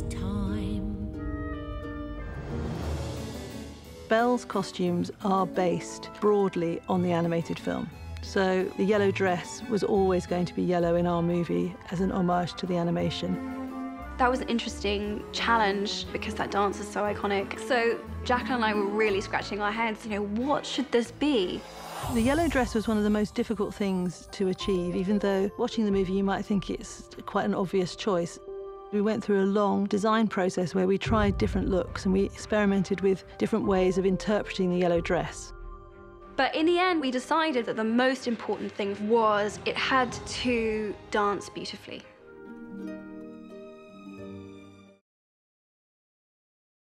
this time. Belle's costumes are based broadly on the animated film. So the yellow dress was always going to be yellow in our movie as an homage to the animation. That was an interesting challenge because that dance is so iconic. So Jacqueline and I were really scratching our heads, you know, what should this be? The yellow dress was one of the most difficult things to achieve, even though watching the movie you might think it's quite an obvious choice. We went through a long design process where we tried different looks and we experimented with different ways of interpreting the yellow dress. But in the end, we decided that the most important thing was it had to dance beautifully.